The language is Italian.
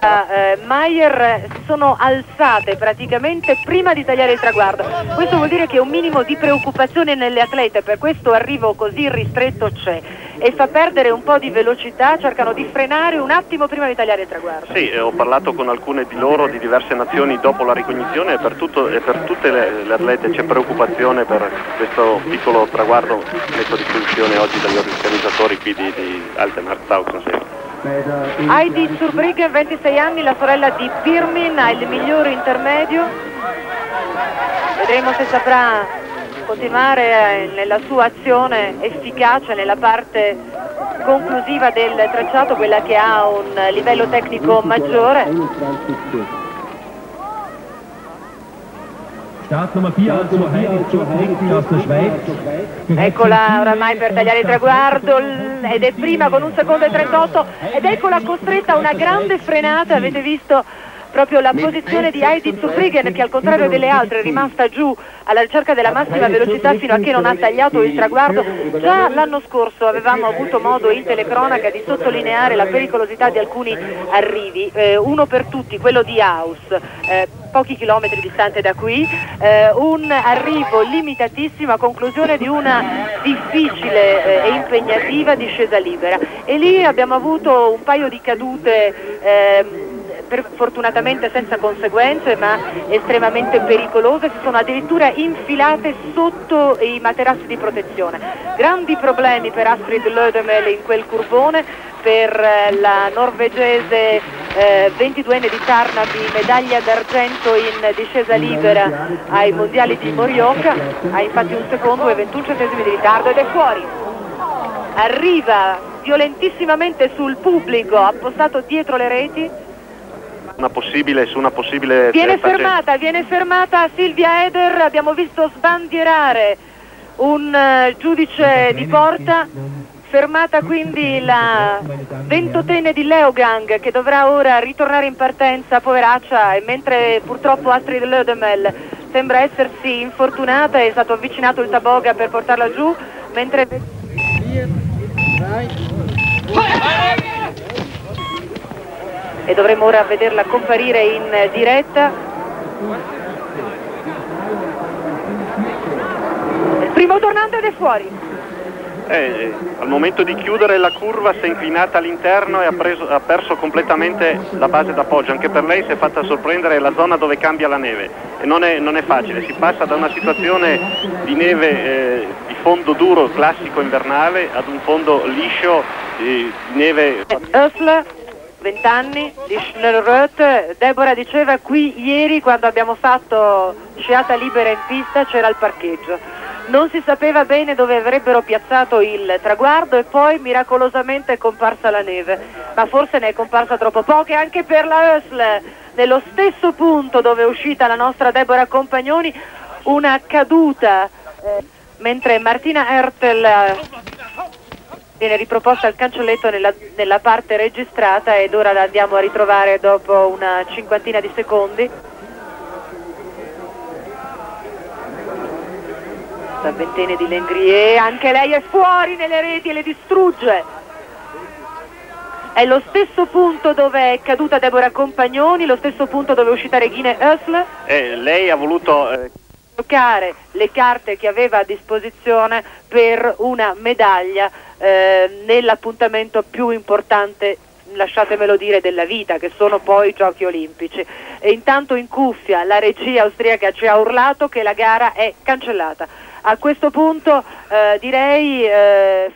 eh, Maier sono alzate praticamente prima di tagliare il traguardo. Questo vuol dire che un minimo di preoccupazione nelle atlete per questo arrivo così ristretto c'è e fa perdere un po' di velocità, cercano di frenare un attimo prima di tagliare il traguardo. Sì, ho parlato con alcune di loro di diverse nazioni dopo la ricognizione e per, tutto, e per tutte le, le, atlete c'è preoccupazione per questo piccolo traguardo messo a disposizione oggi dagli organizzatori qui di, di Altemark Tauchensee. Heidi Zurbriggen, 26 anni, la sorella di Pirmin, ha il migliore intermedio. Vedremo se saprà continuare nella sua azione efficace nella parte conclusiva del tracciato, quella che ha un livello tecnico maggiore. Eccola oramai per tagliare il traguardo ed è prima con un secondo e 38 ed eccola costretta a una grande frenata, avete visto proprio la posizione di Heidi Zufrigen che al contrario delle altre è rimasta giù alla ricerca della massima velocità fino a che non ha tagliato il traguardo. Già l'anno scorso avevamo avuto modo in telecronaca di sottolineare la pericolosità di alcuni arrivi, eh, uno per tutti, quello di Haus. Eh, pochi chilometri distante da qui, eh, un arrivo limitatissimo a conclusione di una difficile eh, e impegnativa discesa libera e lì abbiamo avuto un paio di cadute eh, per, fortunatamente senza conseguenze ma estremamente pericolose, si sono addirittura infilate sotto i materassi di protezione. Grandi problemi per Astrid Lödemel in quel curvone, per eh, la norvegese eh, 22enne di Tarnaby, medaglia d'argento in discesa libera ai mondiali di Morioka, ha infatti un secondo e 21 centesimi di ritardo ed è fuori. Arriva violentissimamente sul pubblico, appostato dietro le reti, una possibile, su una possibile... Viene fermata, viene fermata Silvia Eder, abbiamo visto sbandierare un uh, giudice di porta, fermata quindi la ventottenne di Leogang che dovrà ora ritornare in partenza, poveraccia, e mentre purtroppo Astrid Lödemel sembra essersi infortunata, è stato avvicinato il Taboga per portarla giù, mentre e dovremo ora vederla comparire in diretta. Il primo tornante ed è fuori. Eh, al momento di chiudere la curva si è inclinata all'interno e ha, preso, ha, perso completamente la base d'appoggio, anche per lei si è fatta sorprendere la zona dove cambia la neve. E non è, non è facile, si passa da una situazione di neve eh, di fondo duro classico invernale ad un fondo liscio di neve... Ösler 20 anni di Schnellröth. Deborah diceva qui ieri quando abbiamo fatto sciata libera in pista c'era il parcheggio. Non si sapeva bene dove avrebbero piazzato il traguardo e poi miracolosamente è comparsa la neve, ma forse ne è comparsa troppo poche anche per la Hösle, nello stesso punto dove è uscita la nostra Deborah Compagnoni, una caduta, eh, mentre Martina Ertel viene riproposta il cancelletto nella, nella, parte registrata ed ora la andiamo a ritrovare dopo una cinquantina di secondi. La ventenne di Lengrier, anche lei è fuori nelle reti e le distrugge. È lo stesso punto dove è caduta Deborah Compagnoni, lo stesso punto dove è uscita Regine Hösle. Eh, lei ha voluto... Eh giocare le carte che aveva a disposizione per una medaglia eh, nell'appuntamento più importante lasciatemelo dire, della vita, che sono poi i giochi olimpici. E intanto in cuffia la regia austriaca ci ha urlato che la gara è cancellata. A questo punto eh, direi... Eh,